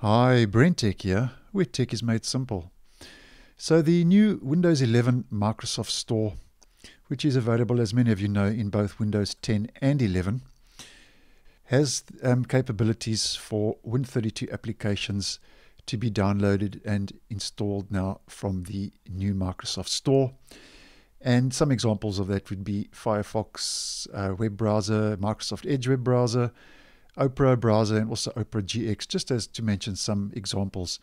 Hi, BrenTech here, where tech is made simple. So, the new Windows 11 Microsoft Store, which is available, as many of you know, in both Windows 10 and 11, has um, capabilities for Win32 applications to be downloaded and installed now from the new Microsoft Store. And some examples of that would be Firefox uh, web browser, Microsoft Edge web browser, Opera browser and also Opera GX, just as to mention some examples.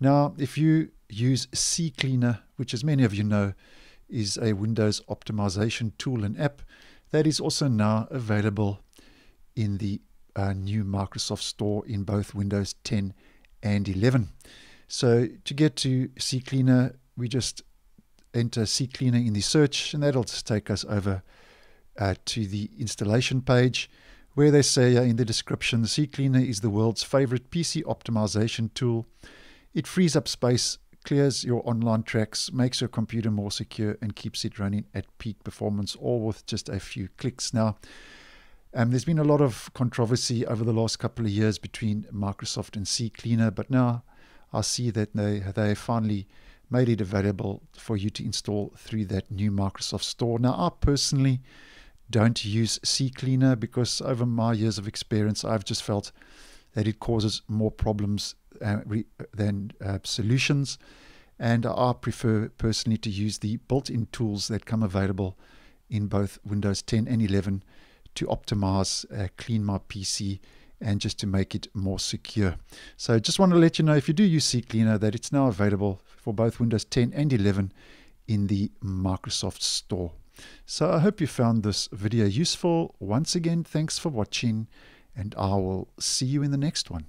Now, if you use CCleaner, which as many of you know is a Windows optimization tool and app, that is also now available in the uh, new Microsoft Store in both Windows 10 and 11. So to get to CCleaner, we just enter CCleaner in the search, and that'll just take us over uh, to the installation page where they say in the description CCleaner is the world's favorite PC optimization tool. It frees up space, clears your online tracks, makes your computer more secure, and keeps it running at peak performance, all with just a few clicks. Now, um, there's been a lot of controversy over the last couple of years between Microsoft and CCleaner, but now I see that they they finally made it available for you to install through that new Microsoft Store. Now, I personally don't use CCleaner because over my years of experience, I've just felt that it causes more problems uh, than uh, solutions. And I prefer personally to use the built in tools that come available in both Windows 10 and 11 to optimize, uh, clean my PC, and just to make it more secure. So, I just want to let you know if you do use CCleaner that it's now available for both Windows 10 and 11 in the Microsoft Store. So I hope you found this video useful. Once again, thanks for watching, and I will see you in the next one.